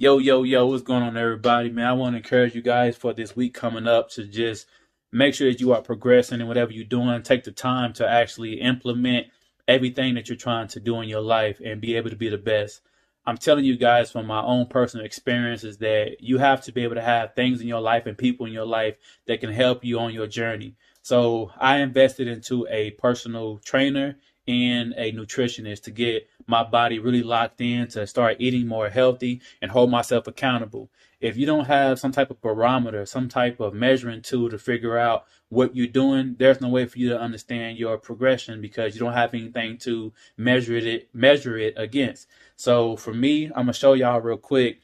Yo, yo, yo, what's going on, everybody? Man, I want to encourage you guys for this week coming up to just make sure that you are progressing in whatever you're doing. Take the time to actually implement everything that you're trying to do in your life and be able to be the best. I'm telling you guys from my own personal experiences that you have to be able to have things in your life and people in your life that can help you on your journey. So I invested into a personal trainer and a nutritionist to get my body really locked in to start eating more healthy and hold myself accountable. If you don't have some type of barometer, some type of measuring tool to figure out what you're doing, there's no way for you to understand your progression because you don't have anything to measure it measure it against. So for me, I'm gonna show y'all real quick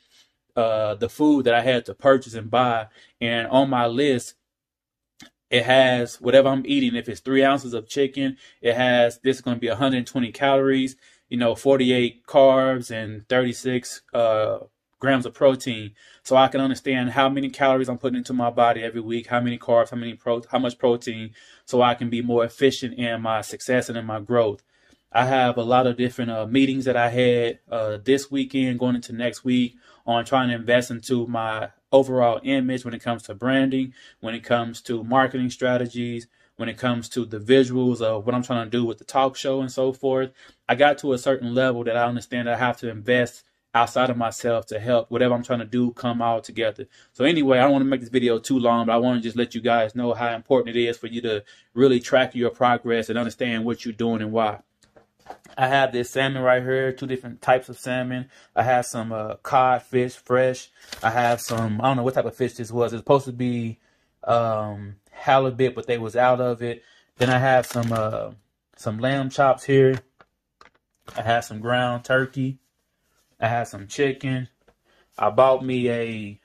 uh, the food that I had to purchase and buy, and on my list it has whatever I'm eating. If it's three ounces of chicken, it has this is going to be 120 calories, you know, 48 carbs and 36 uh, grams of protein. So I can understand how many calories I'm putting into my body every week, how many carbs, how many pro, how much protein, so I can be more efficient in my success and in my growth. I have a lot of different uh, meetings that I had uh, this weekend, going into next week, on trying to invest into my overall image when it comes to branding, when it comes to marketing strategies, when it comes to the visuals of what I'm trying to do with the talk show and so forth. I got to a certain level that I understand I have to invest outside of myself to help whatever I'm trying to do come all together. So anyway, I don't want to make this video too long, but I want to just let you guys know how important it is for you to really track your progress and understand what you're doing and why. I have this salmon right here, two different types of salmon. I have some uh, cod fish, fresh. I have some, I don't know what type of fish this was. It's supposed to be um, halibut, but they was out of it. Then I have some uh, some lamb chops here. I have some ground turkey. I have some chicken. I bought me a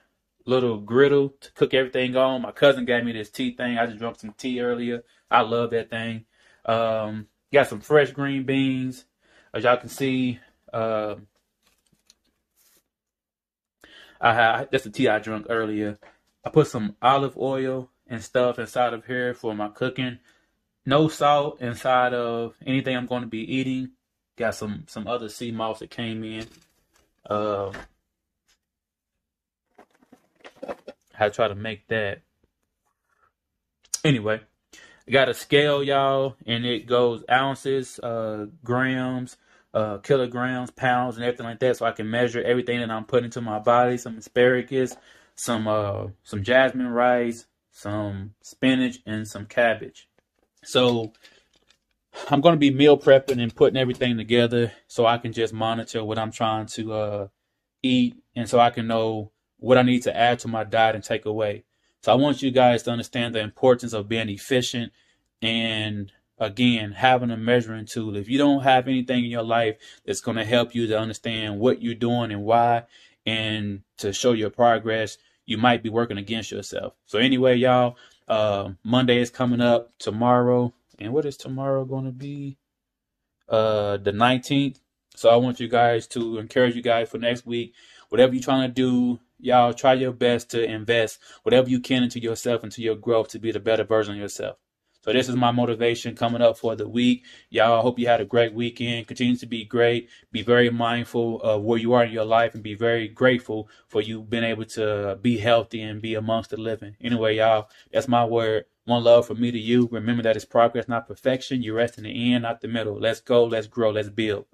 little griddle to cook everything on. My cousin gave me this tea thing. I just drank some tea earlier. I love that thing. Um, Got some fresh green beans. As y'all can see, uh, I had that's the tea I drank earlier. I put some olive oil and stuff inside of here for my cooking. No salt inside of anything I'm going to be eating. Got some some other sea moss that came in. Uh, I try to make that. Anyway, got a scale, y'all, and it goes ounces, uh, grams, uh, kilograms, pounds, and everything like that, so I can measure everything that I'm putting into my body. Some asparagus, some uh, some jasmine rice, some spinach, and some cabbage. So I'm going to be meal prepping and putting everything together so I can just monitor what I'm trying to uh, eat, and so I can know what I need to add to my diet and take away. So I want you guys to understand the importance of being efficient and again having a measuring tool. If you don't have anything in your life that's going to help you to understand what you're doing and why and to show your progress, you might be working against yourself. So anyway, y'all, uh, Monday is coming up tomorrow. And what is tomorrow going to be? Uh, the 19th. So I want you guys to encourage you guys for next week. Whatever you're trying to do, y'all try your best to invest whatever you can into yourself, into your growth to be the better version of yourself. So this is my motivation coming up for the week. Y'all, I hope you had a great weekend. Continue to be great. Be very mindful of where you are in your life and be very grateful for you being able to be healthy and be amongst the living. Anyway, y'all, that's my word. One love from me to you. Remember that it's progress, not perfection. You rest in the end, not the middle. Let's go. Let's grow. Let's build.